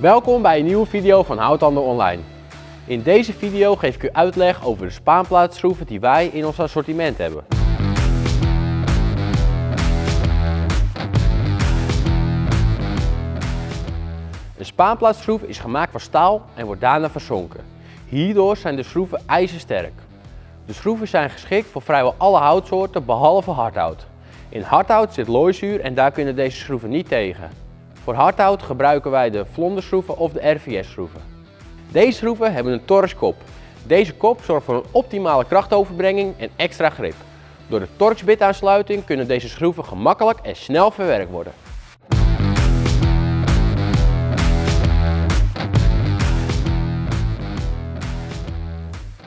Welkom bij een nieuwe video van Houthandel Online. In deze video geef ik u uitleg over de spaanplaatsschroeven die wij in ons assortiment hebben. Een spaanplaatsschroef is gemaakt van staal en wordt daarna verzonken. Hierdoor zijn de schroeven ijzersterk. De schroeven zijn geschikt voor vrijwel alle houtsoorten behalve hardhout. In hardhout zit looizuur en daar kunnen deze schroeven niet tegen. Voor hardhout gebruiken wij de vlonderschroeven of de RVS schroeven. Deze schroeven hebben een torxkop. Deze kop zorgt voor een optimale krachtoverbrenging en extra grip. Door de torx aansluiting kunnen deze schroeven gemakkelijk en snel verwerkt worden.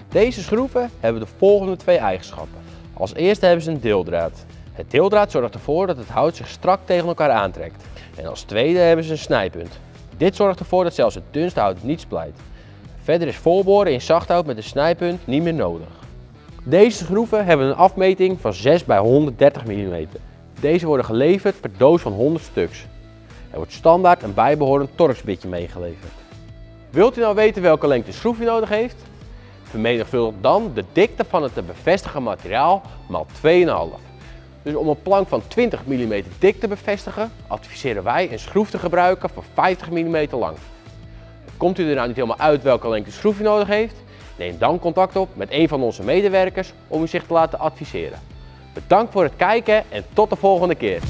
Deze schroeven hebben de volgende twee eigenschappen. Als eerste hebben ze een deeldraad. Het deeldraad zorgt ervoor dat het hout zich strak tegen elkaar aantrekt. En als tweede hebben ze een snijpunt. Dit zorgt ervoor dat zelfs het dunste hout niet splijt. Verder is volboren in zacht hout met een snijpunt niet meer nodig. Deze schroeven hebben een afmeting van 6 bij 130 mm. Deze worden geleverd per doos van 100 stuks. Er wordt standaard een bijbehorend torxbitje meegeleverd. Wilt u nou weten welke lengte schroef u nodig heeft? Vermenigvuldig dan de dikte van het te bevestigen materiaal maal 2,5. Dus om een plank van 20 mm dik te bevestigen, adviseren wij een schroef te gebruiken van 50 mm lang. Komt u er nou niet helemaal uit welke lengte schroef u nodig heeft? Neem dan contact op met een van onze medewerkers om u zich te laten adviseren. Bedankt voor het kijken en tot de volgende keer.